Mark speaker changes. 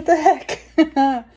Speaker 1: What the heck?